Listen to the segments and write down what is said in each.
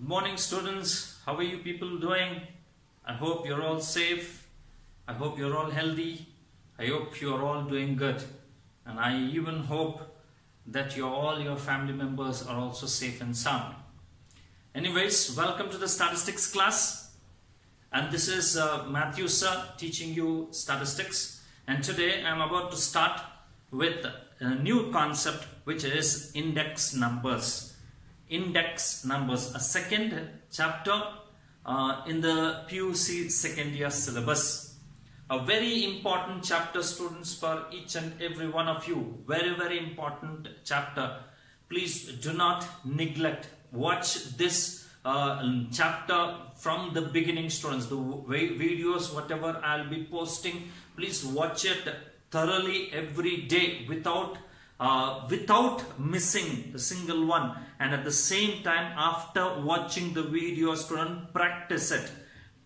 Good morning, students. How are you people doing? I hope you're all safe. I hope you're all healthy. I hope you're all doing good. And I even hope that your all your family members are also safe and sound. Anyways, welcome to the statistics class. And this is uh, Matthew sir teaching you statistics. And today I'm about to start with a new concept which is index numbers. Index numbers, a second chapter uh, in the PUC second year syllabus. A very important chapter students for each and every one of you. Very very important chapter. Please do not neglect. Watch this uh, chapter from the beginning students. The videos whatever I'll be posting please watch it thoroughly every day without uh, without missing a single one. And at the same time after watching the video student practice it.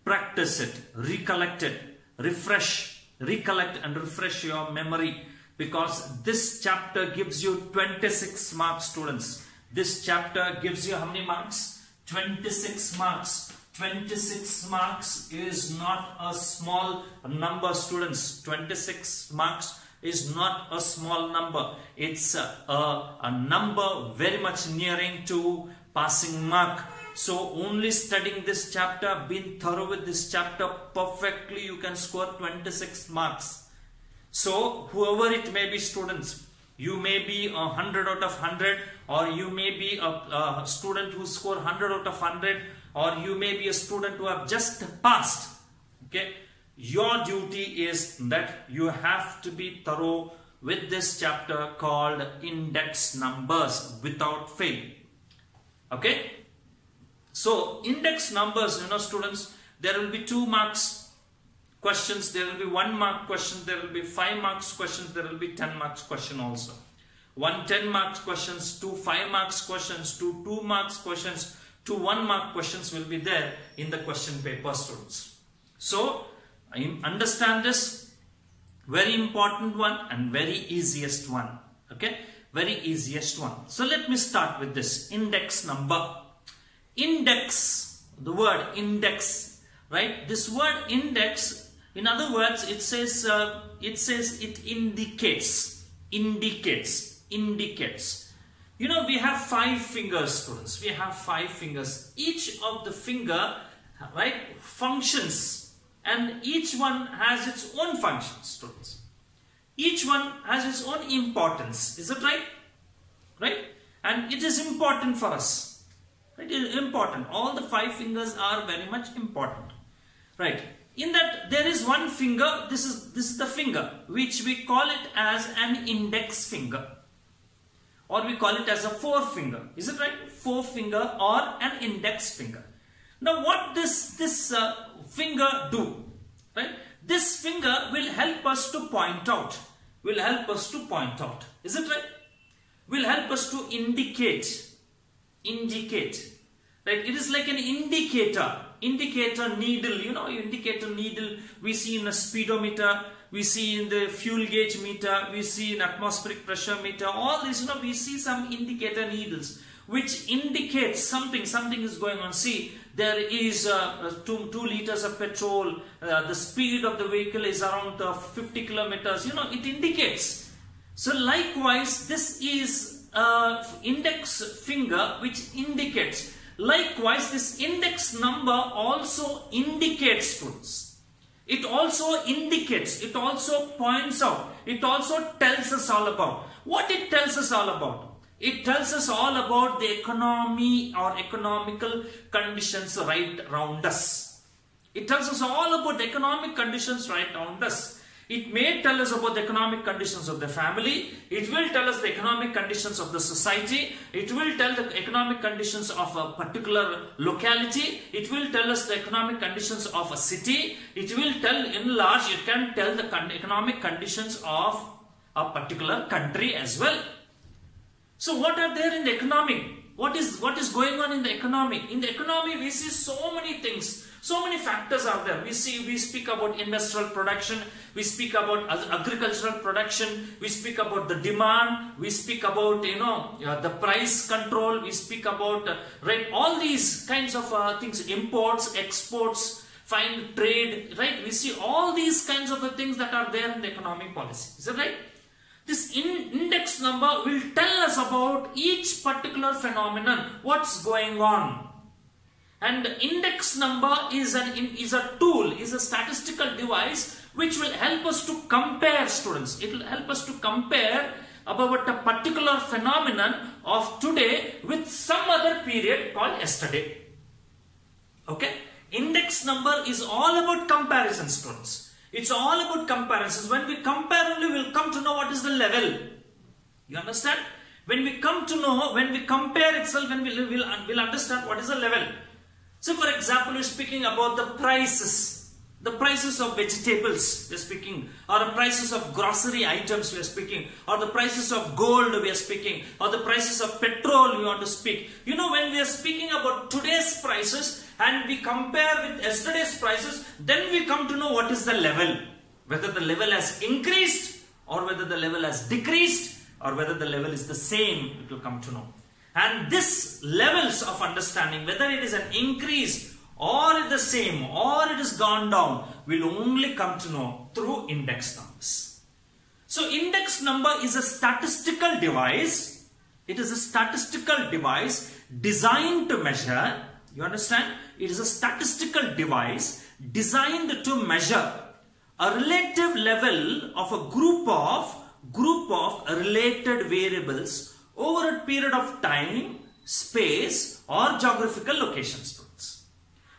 Practice it. Recollect it. Refresh. Recollect and refresh your memory. Because this chapter gives you 26 marks students. This chapter gives you how many marks? 26 marks. 26 marks is not a small number students. 26 marks is not a small number. It's a, a, a, number very much nearing to passing mark. So only studying this chapter being thorough with this chapter perfectly you can score 26 marks. So whoever it may be students you may be a 100 out of 100 or you may be a, a student who score 100 out of 100 or you may be a student who have just passed okay your duty is that you have to be thorough with this chapter called index numbers without fail. Okay? So index numbers you know students there will be two marks questions there will be one mark question there will be five marks questions there will be 10 marks question also. One 10 marks questions two 5 marks questions two 2 marks questions two 1 mark questions will be there in the question paper students. So understand this very important one and very easiest one okay? Very easiest one. So let me start with this. Index number. Index the word index right? This word index in other words it says uh, it says it indicates indicates indicates. You know we have five fingers students. We have five fingers. Each of the finger right functions and each one has its own functions students each one has its own importance. Is it right? Right? And it is important for us. It is important. All the five fingers are very much important. Right? In that there is one finger this is this is the finger which we call it as an index finger. Or we call it as a forefinger is it right? Forefinger or an index finger now what does this uh, finger do? Right? This finger will help us to point out will help us to point out. Is it right? Will help us to indicate indicate. Right? It is like an indicator indicator needle. You know indicator needle we see in a speedometer we see in the fuel gauge meter we see in atmospheric pressure meter. All this you know we see some indicator needles which indicates something something is going on. See there is uh, two, two liters of petrol uh, the speed of the vehicle is around uh, 50 kilometers. You know it indicates. So likewise this is a index finger which indicates. Likewise this index number also indicates students it also indicates, it also points out, it also tells us all about. What it tells us all about? It tells us all about the economy or economical conditions right around us. It tells us all about the economic conditions right around us. It may tell us about the economic conditions of the family. It will tell us the economic conditions of the society. It will tell the economic conditions of a particular locality. It will tell us the economic conditions of a city. It will tell in large, it can tell the economic conditions of a particular country as well. So what are there in the economic? what is what is going on in the economy? In the economy, we see so many things. So many factors are there. We see, we speak about industrial production, we speak about agricultural production, we speak about the demand, we speak about, you know, uh, the price control, we speak about, uh, right, all these kinds of uh, things, imports, exports, fine trade, right? We see all these kinds of things that are there in the economic policy. Is that right? This in index number will tell us about each particular phenomenon, what's going on. And index number is, an, is a tool, is a statistical device which will help us to compare students. It will help us to compare about a particular phenomenon of today with some other period called yesterday. Okay? Index number is all about comparison students. It's all about comparisons. When we compare only, we'll come to know what is the level. You understand? When we come to know, when we compare itself, when we'll, we'll, we'll understand what is the level. So for example, we're speaking about the prices. The prices of vegetables, we're speaking. Or the prices of grocery items, we're speaking. Or the prices of gold, we are speaking. Or the prices of petrol, we want to speak. You know, when we are speaking about today's prices, and we compare with yesterday's prices, then we come to know what is the level. Whether the level has increased or whether the level has decreased or whether the level is the same, it will come to know. And this levels of understanding, whether it is an increase or the same or it has gone down, will only come to know through index numbers. So index number is a statistical device. It is a statistical device designed to measure you understand? It is a statistical device designed to measure a relative level of a group of group of related variables over a period of time, space or geographical locations.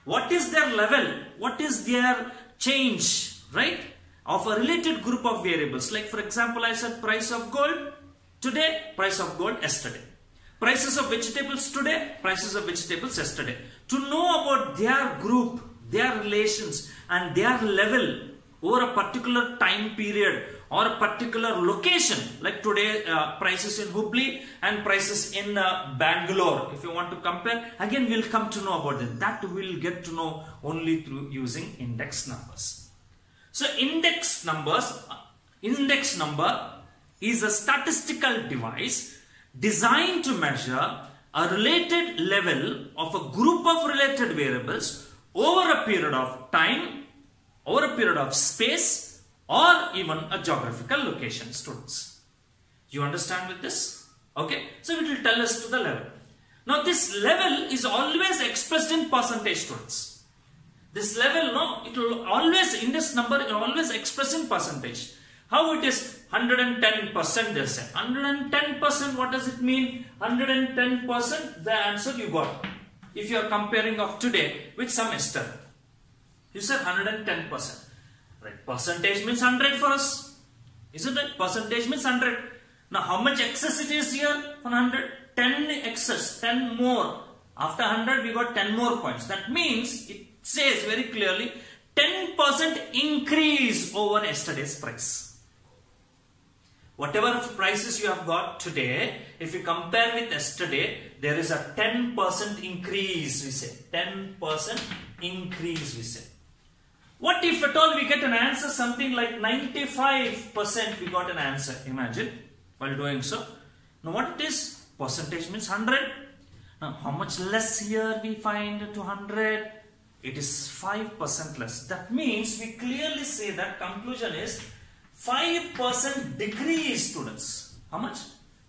What is their level? What is their change, right? Of a related group of variables. Like for example, I said price of gold today, price of gold yesterday. Prices of vegetables today, prices of vegetables yesterday. To know about their group, their relations and their level over a particular time period or a particular location like today uh, prices in Hubli and prices in uh, Bangalore. If you want to compare again we'll come to know about it that we'll get to know only through using index numbers. So index numbers index number is a statistical device designed to measure a related level of a group of related variables over a period of time, over a period of space or even a geographical location students. You understand with this? Okay, so it will tell us to the level. Now this level is always expressed in percentage students. This level, no, it will always, in this number, always express in percentage. How it is 110% they say. 110% what does it mean? 110% the answer you got. If you are comparing of today with some semester. You said 110%. Right. Percentage means 100 for us. Isn't it? Percentage means 100. Now how much excess it is here? 100. 10 excess. 10 more. After 100 we got 10 more points. That means it says very clearly 10% increase over yesterday's price whatever prices you have got today, if you compare with yesterday, there is a 10% increase, we say. 10% increase, we say. What if at all we get an answer something like 95% we got an answer, imagine, while doing so. Now what it is? Percentage means 100. Now how much less here we find to 100? It is 5% less. That means we clearly say that conclusion is 5% decrease students. How much?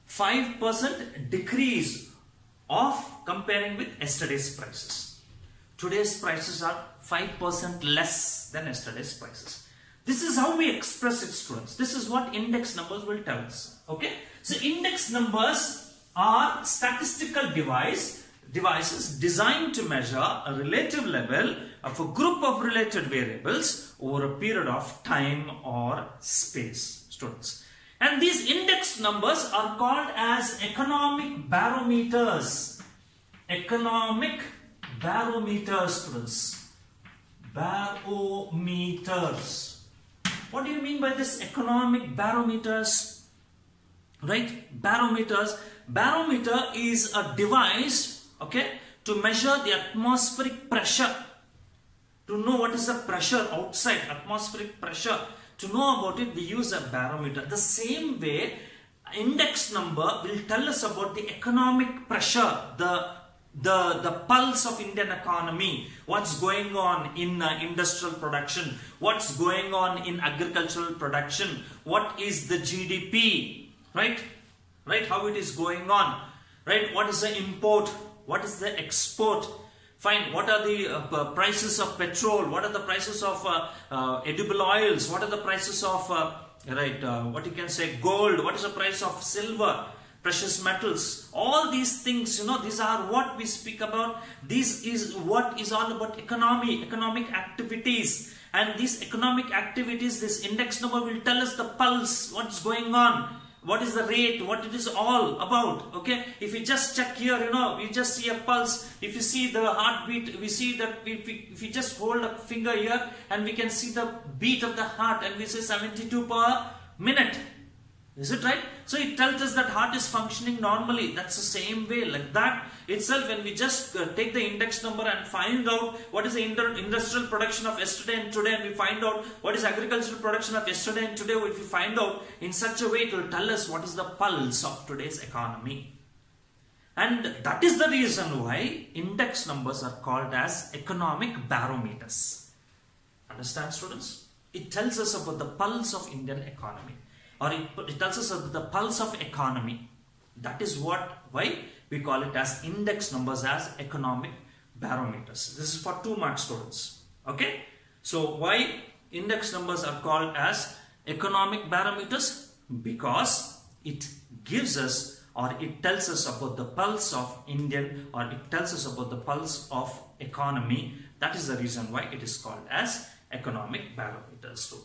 5% decrease of comparing with yesterday's prices. Today's prices are 5% less than yesterday's prices. This is how we express it students. This is what index numbers will tell us. Okay. So index numbers are statistical device devices designed to measure a relative level of a group of related variables over a period of time or space students. And these index numbers are called as economic barometers. Economic barometers students. Barometers. What do you mean by this economic barometers? Right? Barometers. Barometer is a device, okay, to measure the atmospheric pressure. To know what is the pressure outside, atmospheric pressure. To know about it, we use a barometer. The same way, index number will tell us about the economic pressure, the the, the pulse of Indian economy, what's going on in uh, industrial production, what's going on in agricultural production, what is the GDP, right? Right, how it is going on, right? What is the import, what is the export, fine, what are the uh, prices of petrol, what are the prices of uh, uh edible oils, what are the prices of, uh, right, uh, what you can say, gold, what is the price of silver, precious metals? All these things you know these are what we speak about. This is what is all about economy economic activities. And these economic activities this index number will tell us the pulse what's going on what is the rate? What it is all about? Okay? If you just check here you know we just see a pulse. If you see the heartbeat we see that if we, if we just hold a finger here and we can see the beat of the heart and we say 72 per minute is it right? So it tells us that heart is functioning normally. That's the same way. Like that itself, when we just uh, take the index number and find out what is the industrial production of yesterday and today, and we find out what is agricultural production of yesterday and today, if we find out in such a way, it will tell us what is the pulse of today's economy. And that is the reason why index numbers are called as economic barometers. Understand students? It tells us about the pulse of Indian economy or it, it tells us the pulse of economy. That is what why we call it as index numbers as economic barometers. This is for two mark students. Okay. So why index numbers are called as economic barometers? Because it gives us or it tells us about the pulse of Indian or it tells us about the pulse of economy. That is the reason why it is called as economic barometers too.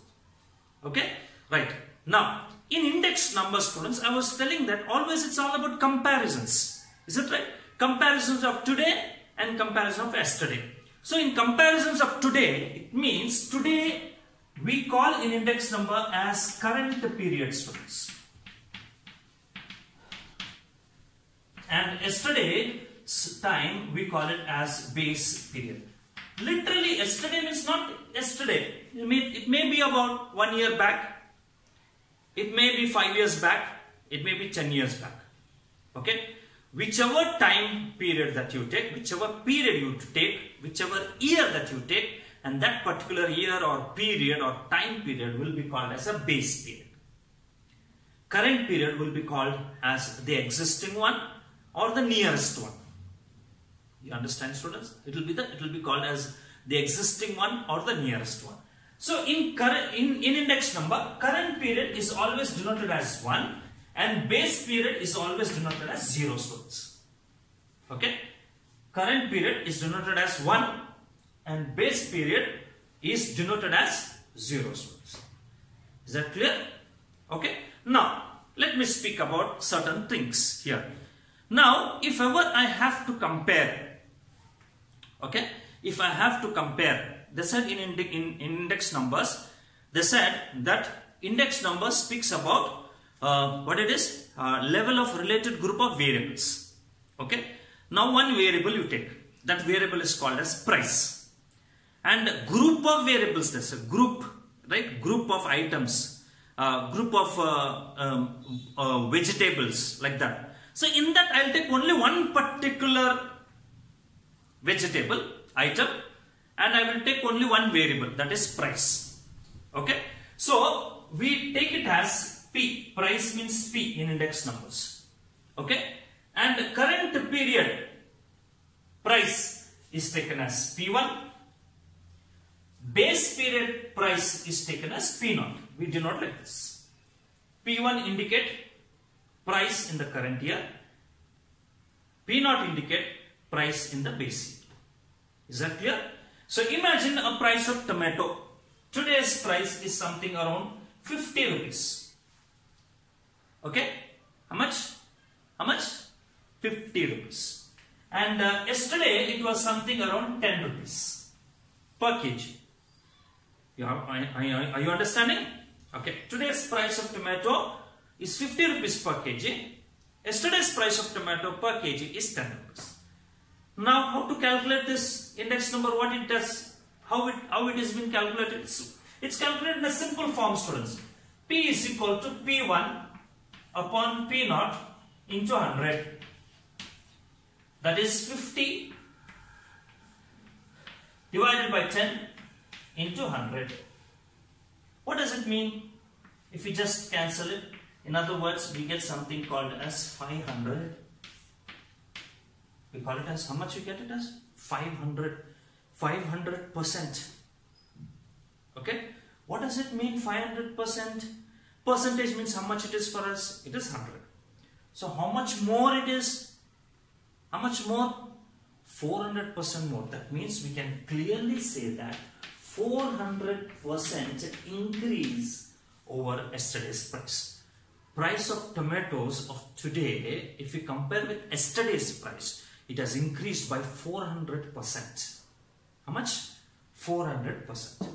Okay. Right. Now, in index numbers students, I was telling that always it's all about comparisons. Is it right? Comparisons of today and comparison of yesterday. So in comparisons of today, it means today we call in index number as current period students. And yesterday's time we call it as base period. Literally yesterday means not yesterday. It may, it may be about one year back it may be 5 years back, it may be 10 years back. Okay? Whichever time period that you take, whichever period you take, whichever year that you take, and that particular year or period or time period will be called as a base period. Current period will be called as the existing one or the nearest one. You understand students? It will be the it will be called as the existing one or the nearest one. So in current in, in index number, current period is always denoted as 1 and base period is always denoted as 0 students. Okay? Current period is denoted as 1 and base period is denoted as 0 students. Is that clear? Okay. Now, let me speak about certain things here. Now, if ever I have to compare, okay, if I have to compare they said in, in, index numbers, they said that index number speaks about uh, what it is, uh, level of related group of variables. Okay. Now one variable you take, that variable is called as price. And group of variables, there's a group, right? Group of items, uh, group of uh, um, uh, vegetables like that. So in that I'll take only one particular vegetable item and I will take only one variable that is price. Okay. So we take it as P. Price means P in index numbers. Okay. And current period price is taken as P1. Base period price is taken as P0. We do not like this. P1 indicate price in the current year. P0 indicate price in the base year. Is that clear? So imagine a price of tomato. Today's price is something around 50 rupees. Okay? How much? How much? 50 rupees. And uh, yesterday it was something around 10 rupees per kg. You are, are you understanding? Okay. Today's price of tomato is 50 rupees per kg. Yesterday's price of tomato per kg is 10 rupees. Now how to calculate this index number, what it does, how it, how it is being calculated. It's, it's calculated in a simple form students. P is equal to P1 upon P0 into 100. That is 50 divided by 10 into 100. What does it mean? If we just cancel it, in other words, we get something called as 500. We call it as, how much you get it as? 500. 500%. Okay? What does it mean 500%? Percentage means how much it is for us? It is 100. So how much more it is? How much more? 400% more. That means we can clearly say that 400% increase over yesterday's price. Price of tomatoes of today, if we compare with yesterday's price, it has increased by 400%. How much? 400%.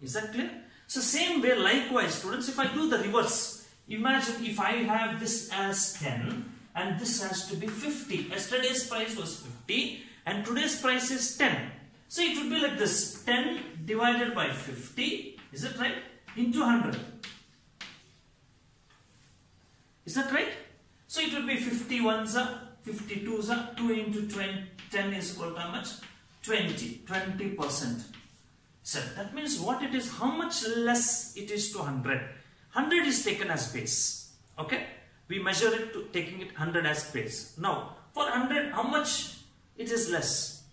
Is that clear? So same way likewise students, if I do the reverse, imagine if I have this as 10 and this has to be 50. Yesterday's price was 50 and today's price is 10. So it would be like this 10 divided by 50, is it right? Into 100. Is that right? So it would be 51s, 52s, 2 into 20, 10 is equal to how much? 20, 20%. So that means what it is, how much less it is to 100. 100 is taken as base. Okay? We measure it to taking it 100 as base. Now, for 100, how much it is less?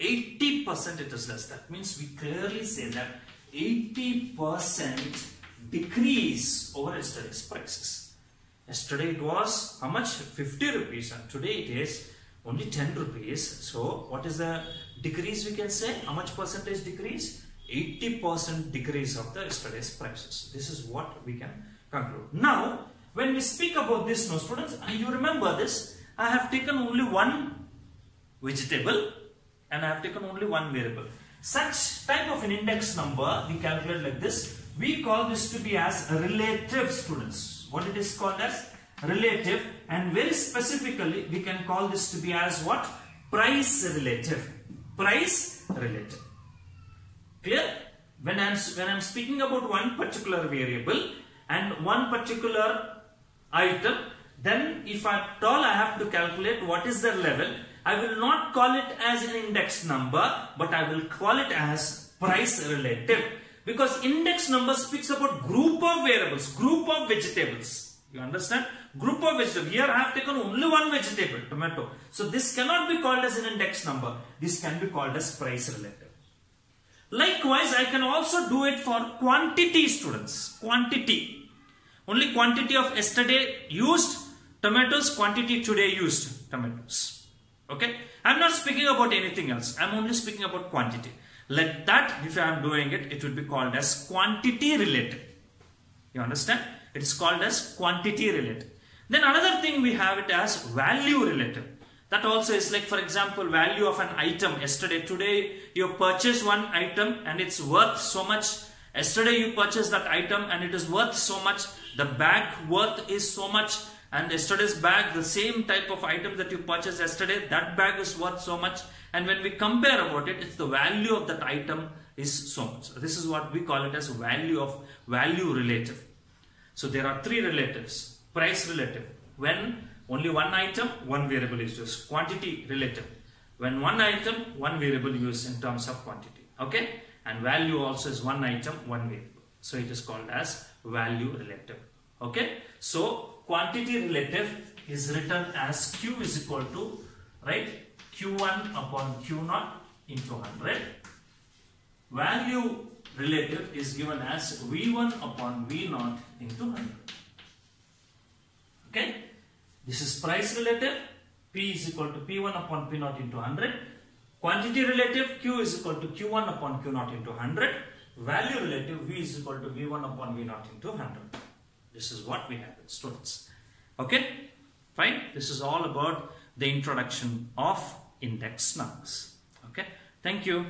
80% it is less. That means we clearly say that 80% decrease over yesterday's prices. Yesterday it was how much? 50 rupees and today it is only 10 rupees. So what is the decrease we can say? How much percentage decrease? 80% decrease of the yesterday's prices. This is what we can conclude. Now, when we speak about this now students, uh, you remember this, I have taken only one vegetable and I have taken only one variable. Such type of an index number we calculate like this. We call this to be as relative students. What it is called as relative and very specifically we can call this to be as what? Price relative. Price relative. Clear? When I'm, when I'm speaking about one particular variable and one particular item, then if at all I have to calculate what is the level, I will not call it as an index number, but I will call it as price relative. Because index number speaks about group of variables, group of vegetables. You understand? Group of vegetables. Here I have taken only one vegetable, tomato. So this cannot be called as an index number. This can be called as price relative. Likewise, I can also do it for quantity students. Quantity. Only quantity of yesterday used tomatoes, quantity today used tomatoes. Okay. I'm not speaking about anything else. I'm only speaking about quantity. Like that, if I am doing it, it would be called as quantity related. You understand? It is called as quantity related. Then another thing we have it as value related. That also is like for example value of an item. Yesterday, today you purchase one item and it's worth so much. Yesterday you purchased that item and it is worth so much. The bag worth is so much and yesterday's bag the same type of item that you purchased yesterday that bag is worth so much and when we compare about it it's the value of that item is so much. This is what we call it as value of value relative. So there are three relatives. Price relative. When only one item one variable is used. Quantity relative. When one item one variable used in terms of quantity. Okay? And value also is one item one variable. So it is called as value relative. Okay? So quantity relative is written as q is equal to right q1 upon q0 into 100 value relative is given as v1 upon v0 into 100 okay? This is price relative. P is equal to p1 upon p0 into 100 quantity relative. Q is equal to q1 upon q0 into 100 value relative. V is equal to v1 upon v0 into 100 this is what we have, students. Okay, fine. This is all about the introduction of index numbers. Okay, thank you.